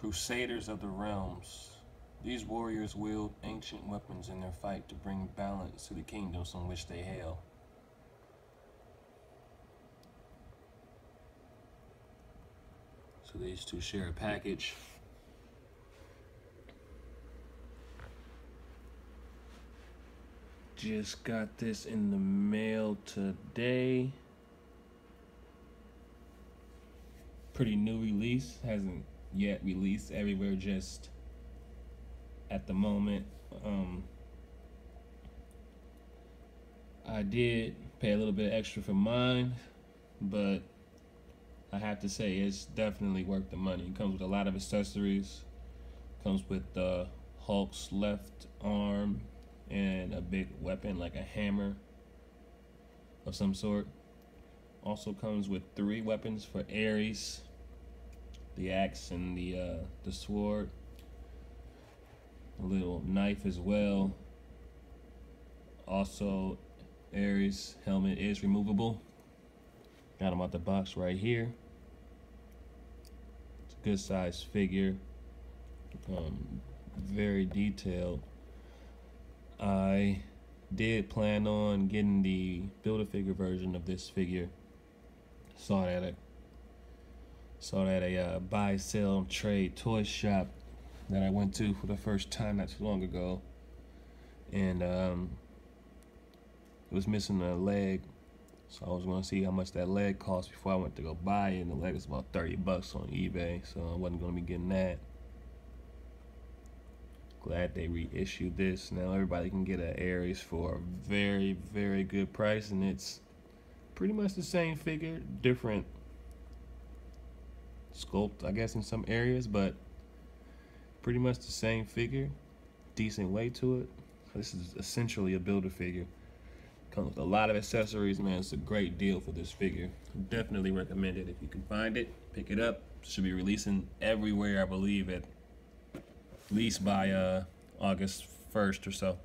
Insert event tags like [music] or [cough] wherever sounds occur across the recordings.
Crusaders of the Realms. These warriors wield ancient weapons in their fight to bring balance to the kingdoms from which they hail. So these two share a package. Just got this in the mail today. Pretty new release, hasn't yet released everywhere just at the moment. Um, I did pay a little bit extra for mine, but I have to say it's definitely worth the money. It comes with a lot of accessories. Comes with the Hulk's left arm and a big weapon like a hammer of some sort. Also comes with three weapons for Ares, the axe and the uh, the sword. A little knife as well. Also, Ares helmet is removable. Got him out the box right here. It's a good size figure. Um, very detailed. I did plan on getting the Build-A-Figure version of this figure. Saw that at saw that a uh, buy, sell, trade toy shop that I went to for the first time not too long ago, and um, it was missing a leg. So I was gonna see how much that leg cost before I went to go buy it, and the leg was about 30 bucks on eBay, so I wasn't gonna be getting that. Glad they reissued this. Now everybody can get an Ares for a very, very good price, and it's pretty much the same figure, different sculpt, I guess, in some areas, but pretty much the same figure, decent weight to it. This is essentially a builder figure. Comes with a lot of accessories, man. It's a great deal for this figure. Definitely recommend it if you can find it. Pick it up. Should be releasing everywhere, I believe, at least by uh, August 1st or so.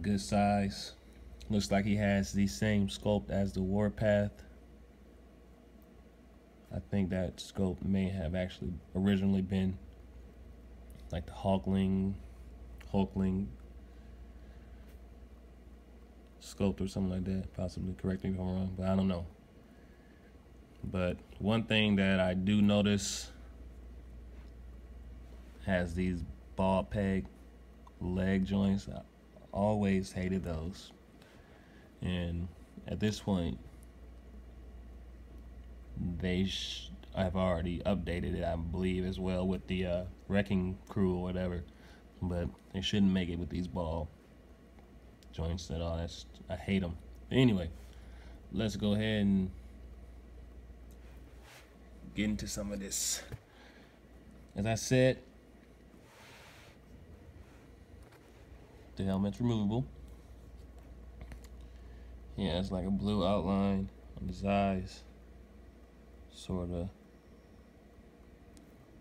Good size. Looks like he has the same sculpt as the Warpath. I think that sculpt may have actually originally been like the Hulkling, Hulkling sculpt or something like that. Possibly correct me if I'm wrong, but I don't know. But one thing that I do notice has these ball peg leg joints. I always hated those. And at this point, they I've already updated it, I believe, as well with the uh, wrecking crew or whatever. But they shouldn't make it with these ball joints at all. That's I hate them. Anyway, let's go ahead and get into some of this. As I said, The helmet's removable. Yeah, it's like a blue outline on his eyes. Sort of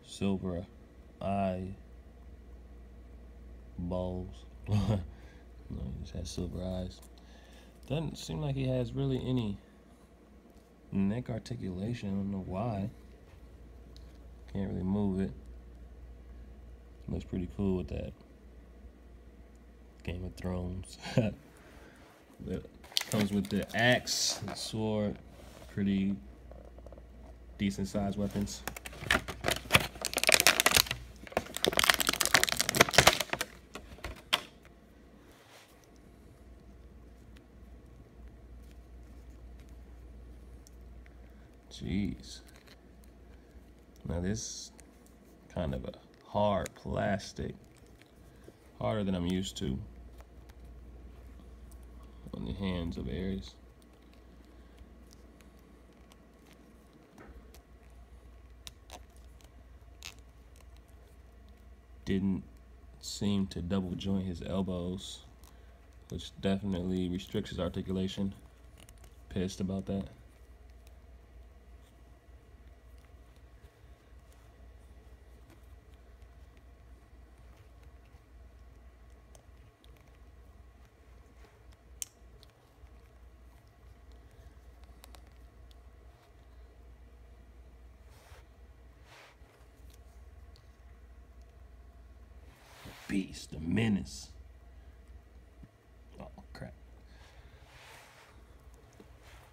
silver eye balls. [laughs] no, he just has silver eyes. Doesn't seem like he has really any neck articulation. I don't know why. Can't really move it. Looks pretty cool with that. Game of Thrones. [laughs] comes with the axe, the sword, pretty decent sized weapons. Jeez. Now this kind of a hard plastic, harder than I'm used to on the hands of Ares. Didn't seem to double joint his elbows, which definitely restricts his articulation. Pissed about that. Beast, the menace. Oh crap.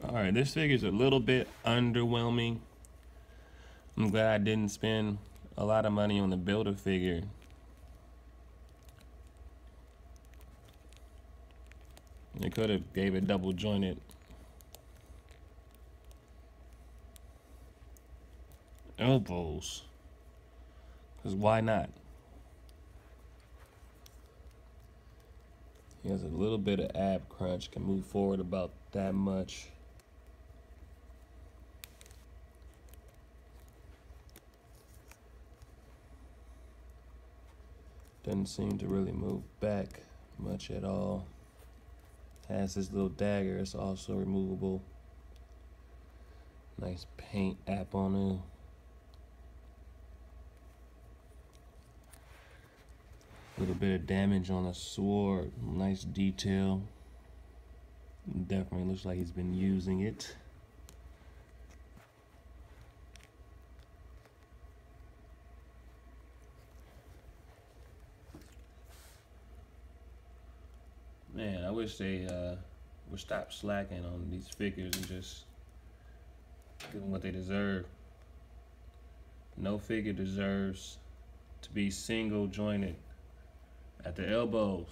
Alright, this figure's a little bit underwhelming. I'm glad I didn't spend a lot of money on the builder figure. They could have gave it double jointed. Elbows. Because why not? He has a little bit of ab crunch, can move forward about that much. Doesn't seem to really move back much at all. Has this little dagger, it's also removable. Nice paint app on it. Little bit of damage on the sword, nice detail. Definitely looks like he's been using it. Man, I wish they uh, would stop slacking on these figures and just give them what they deserve. No figure deserves to be single jointed at the elbows.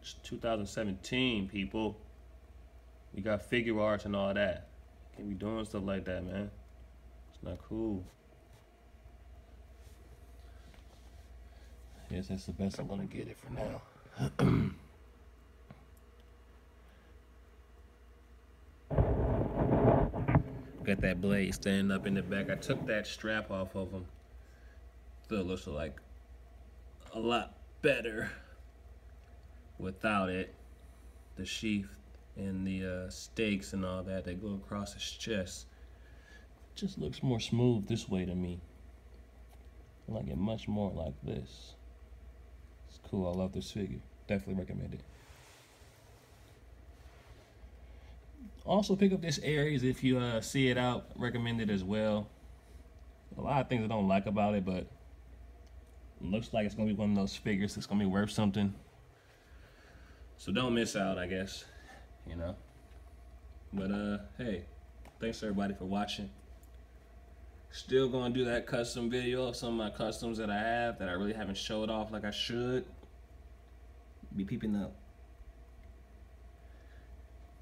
It's 2017, people. We got Figuarts and all that. Can't be doing stuff like that, man. It's not cool. Yes, that's the best I'm gonna get it for now. [clears throat] Got that blade standing up in the back. I took that strap off of him. Still looks like a lot better without it. The sheath and the uh, stakes and all that that go across his chest. Just looks more smooth this way to me. I like it much more like this. It's cool. I love this figure. Definitely recommend it. Also pick up this Ares if you uh, see it out. Recommend it as well. A lot of things I don't like about it, but looks like it's gonna be one of those figures that's gonna be worth something. So don't miss out, I guess. You know. But uh, hey, thanks everybody for watching. Still gonna do that custom video of some of my customs that I have that I really haven't showed off like I should. Be peeping up.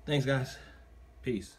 Thanks guys. Peace.